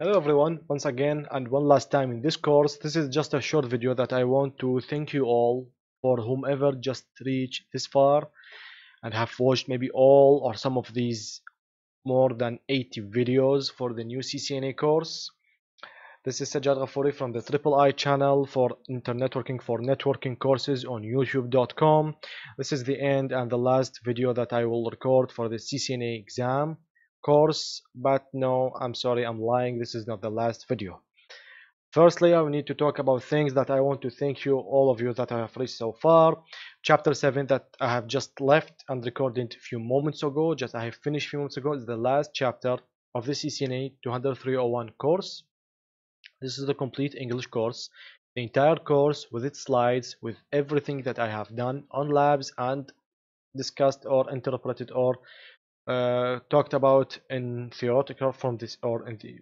Hello everyone, once again and one last time in this course. This is just a short video that I want to thank you all for whomever just reached this far and have watched maybe all or some of these more than 80 videos for the new CCNA course. This is Sajjad Ghaffoori from the Triple I channel for internet networking for networking courses on youtube.com. This is the end and the last video that I will record for the CCNA exam course but no I'm sorry I'm lying. This is not the last video. Firstly I need to talk about things that I want to thank you all of you that I have reached so far. Chapter 7 that I have just left and recorded a few moments ago just I have finished a few moments ago is the last chapter of the CCNA 200-301 course. This is the complete English course the entire course with its slides with everything that I have done on labs and discussed or interpreted or uh, talked about in theoretical from this or in the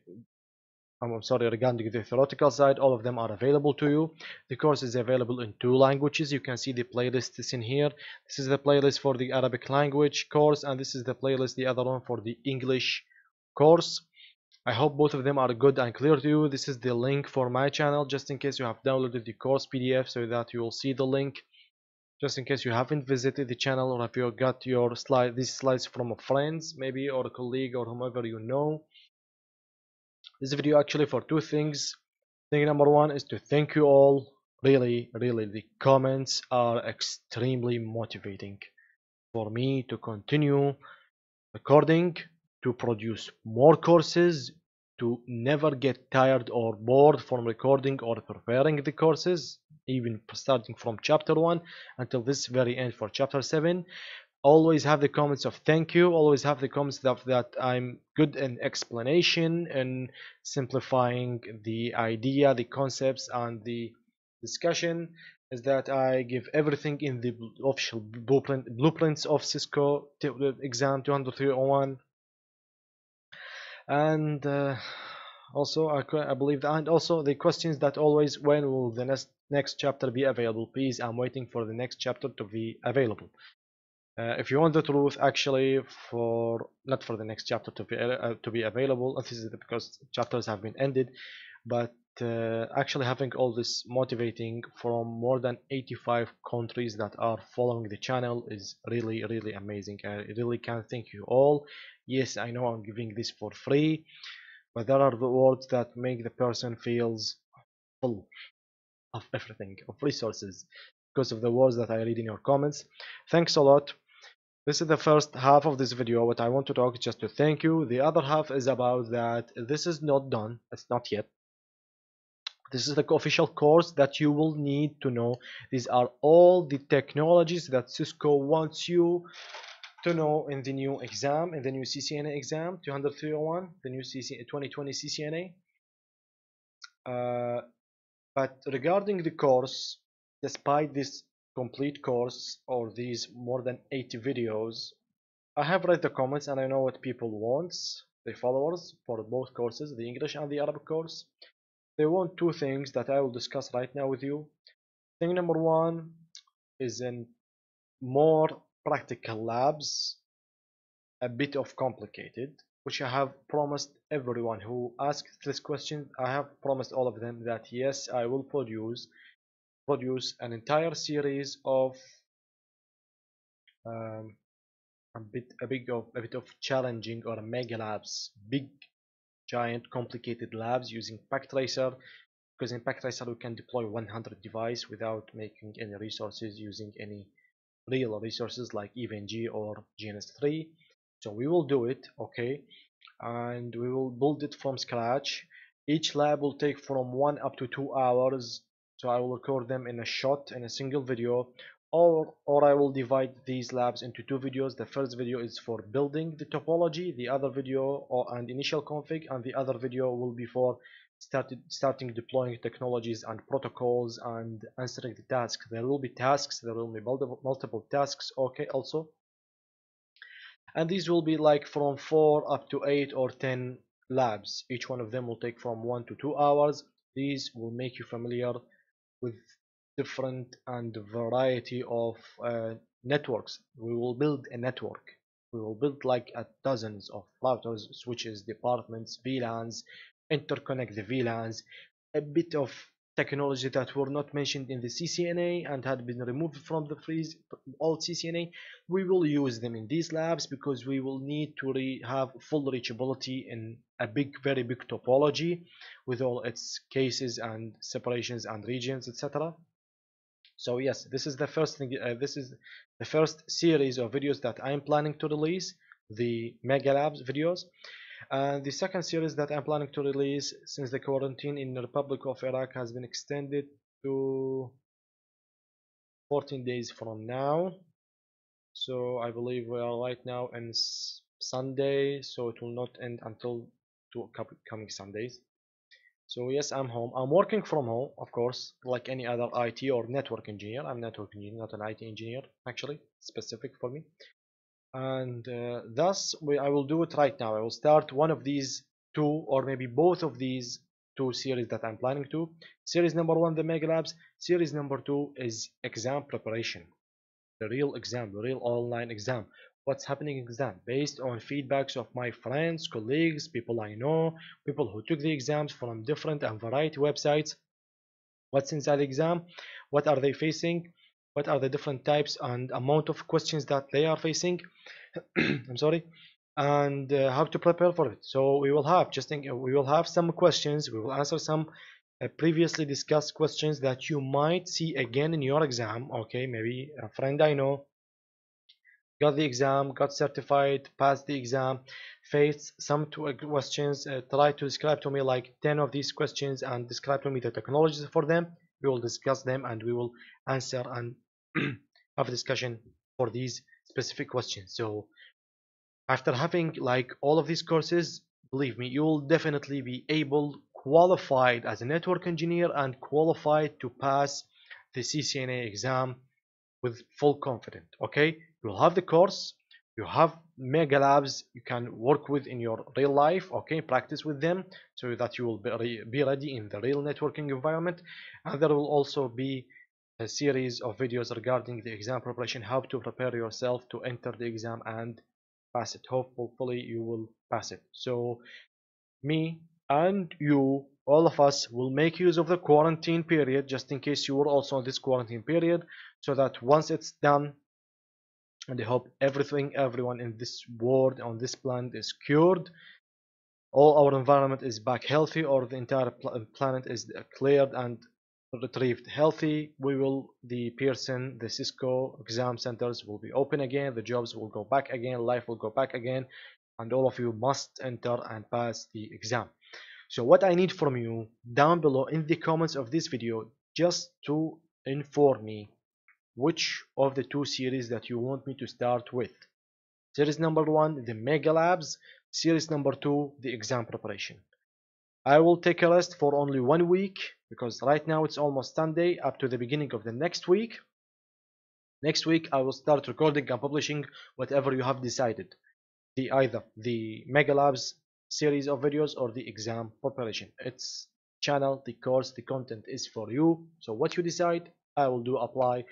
I'm sorry regarding the theoretical side all of them are available to you. The course is available in two languages. You can see the playlist is in here. This is the playlist for the Arabic language course and this is the playlist the other one for the English course. I hope both of them are good and clear to you. This is the link for my channel just in case you have downloaded the course PDF so that you will see the link just in case you haven't visited the channel or if you got your slide these slides from a friends maybe or a colleague or whomever you know. This video actually for two things. Thing number one is to thank you all. Really really the comments are extremely motivating for me to continue recording to produce more courses to never get tired or bored from recording or preparing the courses even starting from chapter 1 until this very end for chapter 7 always have the comments of thank you. Always have the comments of that i'm good in explanation and simplifying the idea the concepts and the discussion is that i give everything in the official blueprint blueprints of cisco uh, exam 20301 and uh, also I, I believe that, and also the questions that always when will the next next chapter be available? Please i'm waiting for the next chapter to be available. Uh, if you want the truth actually for not for the next chapter to be uh, to be available this is because chapters have been ended but uh, actually having all this motivating from more than 85 countries that are following the channel is really really amazing. I really can't thank you all. Yes I know I'm giving this for free but there are the words that make the person feels full of everything of resources because of the words that I read in your comments. Thanks a lot. This is the first half of this video. What I want to talk is just to thank you. The other half is about that this is not done. It's not yet this is the official course that you will need to know these are all the technologies that Cisco wants you to know in the new exam, in the new CCNA exam, 20301, the new CC 2020 CCNA. Uh, but regarding the course, despite this complete course or these more than 80 videos, I have read the comments and I know what people want, the followers for both courses, the English and the Arabic course. They want two things that I will discuss right now with you. Thing number one is in more practical labs a bit of complicated which I have promised everyone who asked this question I have promised all of them that yes I will produce produce an entire series of um, a bit a big of a bit of challenging or mega labs big giant complicated labs using Packet Tracer because in Packet Tracer we can deploy 100 device without making any resources using any real resources like EVE-NG or GNS3 so we will do it okay? And we will build it from scratch. Each lab will take from one up to two hours so I will record them in a shot in a single video or or I will divide these labs into two videos. The first video is for building the topology the other video or and initial config and the other video will be for started starting deploying technologies and protocols and answering the tasks. There will be tasks there will be multiple multiple tasks okay also. And these will be like from 4 up to 8 or 10 labs. Each one of them will take from 1 to 2 hours. These will make you familiar with different and variety of uh, networks. We will build a network. We will build like a dozens of routers switches departments VLANs interconnect the VLANs, a bit of technology that were not mentioned in the CCNA and had been removed from the freeze old CCNA we will use them in these labs because we will need to have full reachability in a big very big topology with all its cases and separations and regions etc so yes this is the first thing uh, this is the first series of videos that I'm planning to release the mega labs videos. And the second series that I'm planning to release since the quarantine in the Republic of Iraq has been extended to 14 days from now. So I believe we are right now in Sunday so it will not end until two coming Sundays so yes I'm home. I'm working from home of course like any other IT or network engineer. I'm network engineer not an IT engineer actually specific for me. And uh, thus we, I will do it right now. I will start one of these two or maybe both of these two series that I'm planning to. Series number one the mega labs. Series number two is exam preparation. The real exam the real online exam what's happening in exam based on feedbacks of my friends colleagues people I know people who took the exams from different and variety websites what's inside the exam what are they facing what are the different types and amount of questions that they are facing I'm sorry and uh, how to prepare for it. So we will have just think we will have some questions we will answer some uh, previously discussed questions that you might see again in your exam okay? Maybe a friend I know got the exam got certified passed the exam. Faced some uh, questions uh, try to describe to me like 10 of these questions and describe to me the technologies for them. We will discuss them and we will answer and have a discussion for these specific questions. So after having like all of these courses believe me you will definitely be able qualified as a network engineer and qualified to pass the CCNA exam with full confidence okay you'll have the course you have mega labs you can work with in your real life okay practice with them so that you will be ready in the real networking environment. And there will also be a series of videos regarding the exam preparation how to prepare yourself to enter the exam and pass it. Hopefully you will pass it. So me and you all of us will make use of the quarantine period just in case you were also on this quarantine period so that once it's done and I hope everything everyone in this world on this planet is cured. All our environment is back healthy or the entire planet is cleared and retrieved healthy. We will the Pearson the Cisco exam centers will be open again the jobs will go back again life will go back again and all of you must enter and pass the exam. So what I need from you down below in the comments of this video just to inform me which of the two series that you want me to start with series number one the mega labs series number two the exam preparation I will take a rest for only one week because right now it's almost Sunday up to the beginning of the next week. Next week I will start recording and publishing whatever you have decided. The either the Mega Labs series of videos or the exam preparation. It's channel, the course, the content is for you. So what you decide, I will do apply.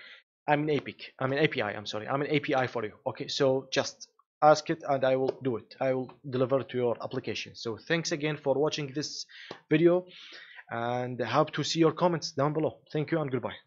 I'm an API. I'm an API. I'm sorry. I'm an API for you. Okay, so just ask it and I will do it I will deliver to your application so thanks again for watching this video and hope to see your comments down below thank you and goodbye